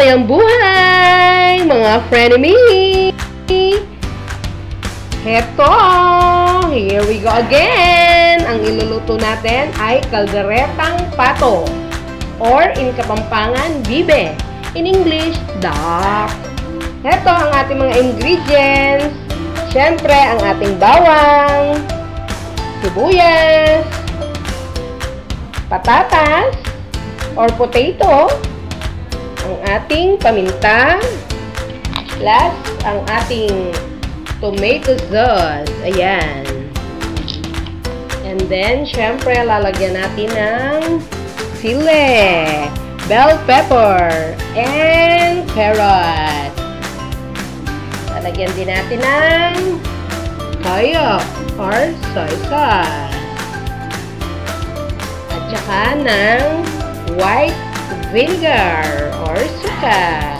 Masayang buhay! Mga frenemy! Heto! Here we go again! Ang iluluto natin ay kalderetang pato or in Kapampangan, bibe. In English, duck. Heto ang ating mga ingredients. Siyempre, ang ating bawang, sibuyas, patatas, or potato, ang ating paminta, plus ang ating tomato sauce. Ayan. And then, syempre, lalagyan natin ng sile, bell pepper, and carrot. Lalagyan din natin ng toyo or soy sauce. At saka ng white vinegar or suka.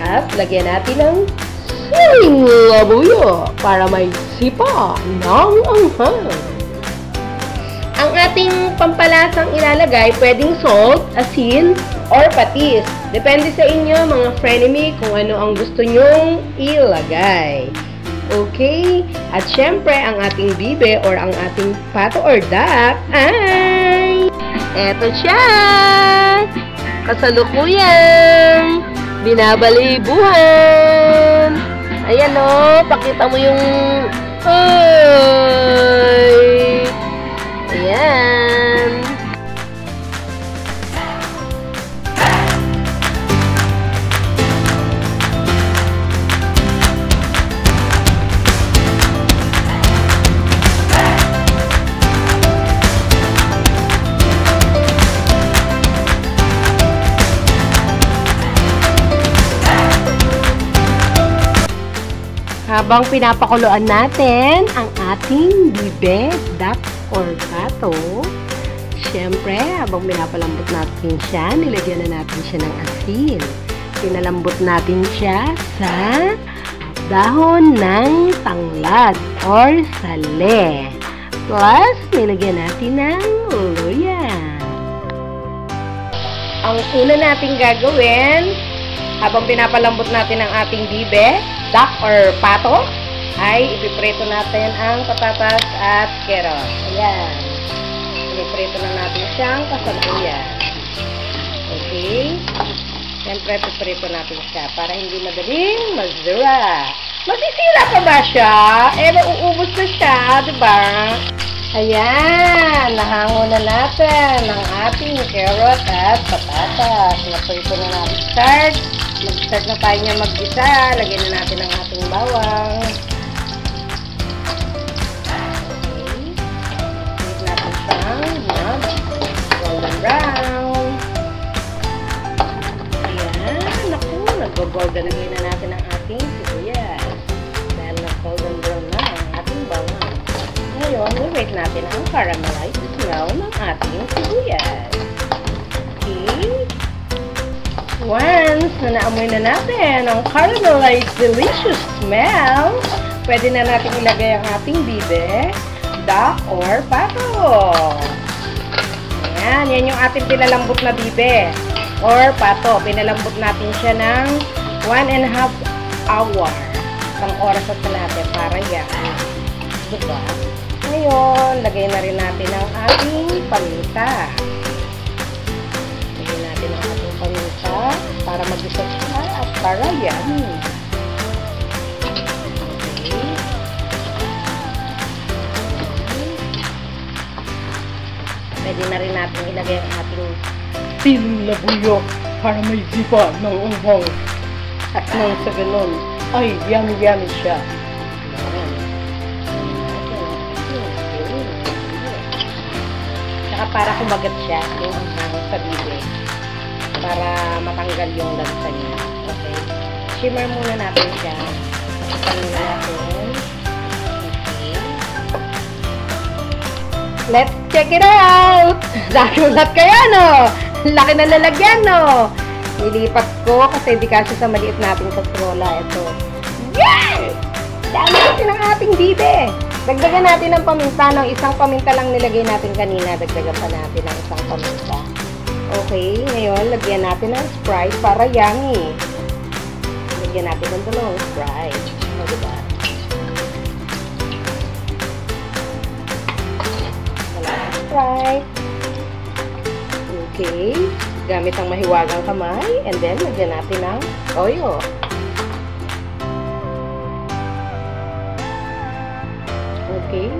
At lagyan natin ng siling labuyo para may sipa ng anghang. Ang ating pampalasang ilalagay, pwedeng salt, asin, or patis. Depende sa inyo, mga frenemy, kung ano ang gusto nyong ilagay. Okay? At syempre, ang ating bibe or ang ating pato or duck ay... Eto siya! Kasalukuyang binabalibuhan! Ayan o, pakita mo yung... Ay! Habang pinapakuluan natin ang ating bibe, duck or syempre, habang pinapalambot natin siya, nilagyan na natin siya ng asin. Pinalambot natin siya sa dahon ng tanglad or sale. Plus, nilagyan natin ng luya. Ang una nating gagawin, habang pinapalambot natin ang ating bibe, duck or pato, ay ipiprito natin ang patatas at carrot. Ayan. Ipiprito na natin siyang kasaluyan. Okay? Siyempre, piprito natin siya para hindi madaling mazura. Masisira pa ba siya? Eh, nauubos na siya, di ba? Ayan, nahango na natin ang ating carrot at patatas. Naprito na natin start. Mag-start na tayo niya mag-isa. Lagyan na natin ang ating bawang. Okay. Natin siyang mag golden brown. Ayan, naku, nag-golden na natin ang ating sibuyas. Ngayon, wait natin ang caramelized smell ng ating sibuyas. Okay. Once na naamoy na natin ang caramelized delicious smell, pwede na natin ilagay ang ating bibe, duck, or pato. Ayan, yan yung ating pinalambot na bibe or pato. Pinalambot natin siya ng 1 and a half hour. Isang oras at natin para yan. Diba? Ngayon, lagay na rin natin ang ating paminta. Lagay natin ang ating paminta para mag-isa siya at para yan. Okay. Pwede na rin natin ilagay ang ating siling labuyo para may zipa ng unghang. At nang sa ganun, ay yummy-yummy siya. Saka para kumagat siya yung anghang sa bibig. Para matanggal yung lansa niya. Okay. Shimmer muna natin siya. Pagkakalin natin. Okay. Let's check it out! Nagulat kaya, no? Laki na lalagyan, no? Nilipat ko kasi hindi kasi sa maliit nating kastrola. Ito. Yay! Dami kasi ng ating bibe. Dagdagan natin ng paminta. Ng isang paminta lang nilagay natin kanina. Dagdagan pa natin ng isang paminta. Okay, ngayon, lagyan natin ng Sprite para yummy. Lagyan natin ng dalawang Sprite. O, diba? Sprite. Okay. Gamit ang mahiwagang kamay. And then, lagyan natin ng toyo. Okay.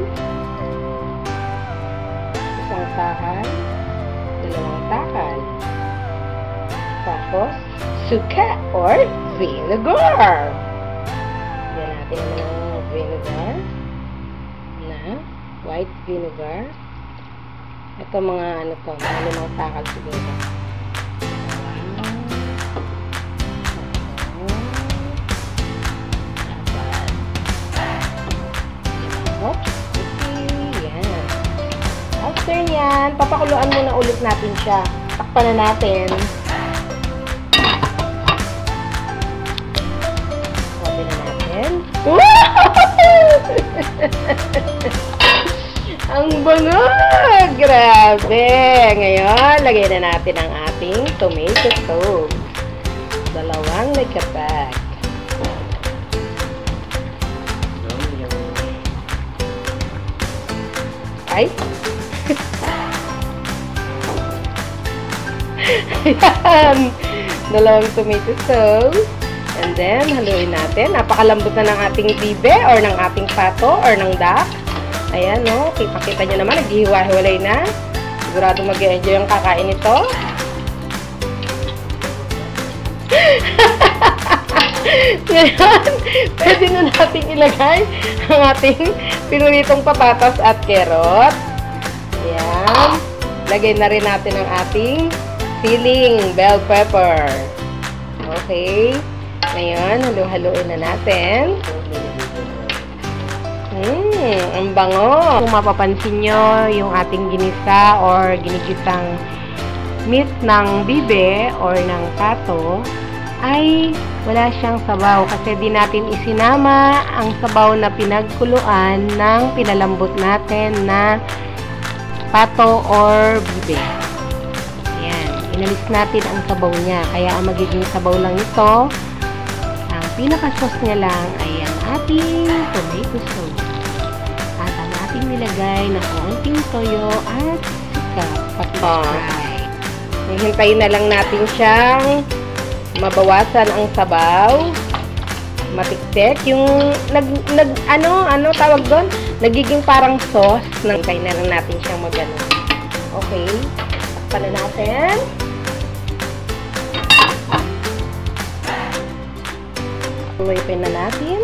Isang takal. Dalawang takal. Tapos, suka or vinegar. Lagyan natin ng vinegar na white vinegar. Ito mga ano to, mga limang takal siguro. After nyan, papakuluan muna ulit natin siya. Takpan na natin. Sabi na natin. Ang bango! Grabe! Ngayon, lagay na natin ang ating tomato sauce. Dalawang nagkapag. Ay! Ayan! Dalawang tomato sauce. And then, haluin natin. Napakalambot na ng ating bibe or ng ating pato or ng duck. Ayan, no? Kita-kita nyo naman, naghihiwa-hiwalay na. Sigurado mag-enjoy yung kakain ito. Ngayon, pwede na natin ilagay ang ating pinulitong patatas at carrot. Ayan. Lagay na rin natin ang ating filling bell pepper. Okay. Ngayon, halu-haluin na natin. Mmm, ang bango. Kung mapapansin nyo, yung ating ginisa or ginigisang meat ng bibe or ng pato ay wala siyang sabaw kasi di natin isinama ang sabaw na pinagkuluan ng pinalambot natin na pato or bibe. Ayan, inalis natin ang sabaw niya. Kaya ang magiging sabaw lang ito, ang pinaka-sauce niya lang ay ang ating tomato sauce. At ang ating nilagay na konting toyo at suka pati Sprite. Hihintayin na lang natin siyang mabawasan ang sabaw. Matiktik. Yung nag, nag ano, ano tawag doon? Nagiging parang sauce. Hintayin na lang natin siyang magano. Okay. Takpan na natin. Tuwipin na natin.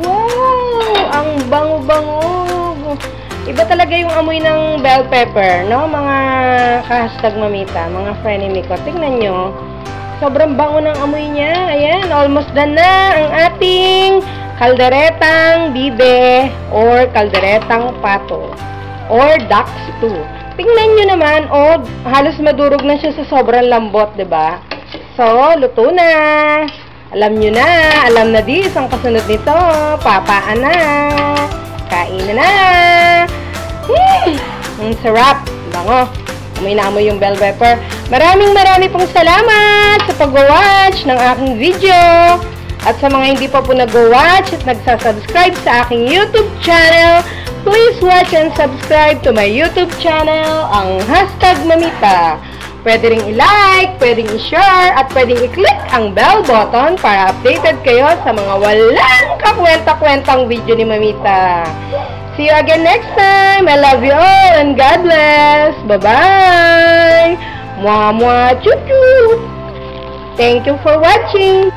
Wow! Ang bango-bango! Iba talaga yung amoy ng bell pepper, no? Mga ka-hashtag mamita, mga frenemy ko. Tingnan nyo. Sobrang bango ng amoy niya. Ayan, almost done na ang ating kalderetang bibe or kalderetang pato or duck stew. Tingnan nyo naman, oh, halos madurog na siya sa sobrang lambot, 'di ba? So, luto na. Alam nyo na, alam na dis ang kasunod nito. Papaan na. Kain na na. Ang sarap. Bango. Amoy na amoy yung bell pepper. Maraming marami pong salamat sa pag-watch ng aking video. At sa mga hindi pa po nag-watch at nagsasubscribe sa aking YouTube channel, please watch and subscribe to my YouTube channel, ang hashtag Mamita. Pwede ring i-like, pwedeng i-share, at pwedeng i-click ang bell button para updated kayo sa mga walang kakwenta-kwentang video ni Mamita. See you again next time. I love you all and God bless. Bye-bye. Mwah, mwah, choo-choo. Thank you for watching.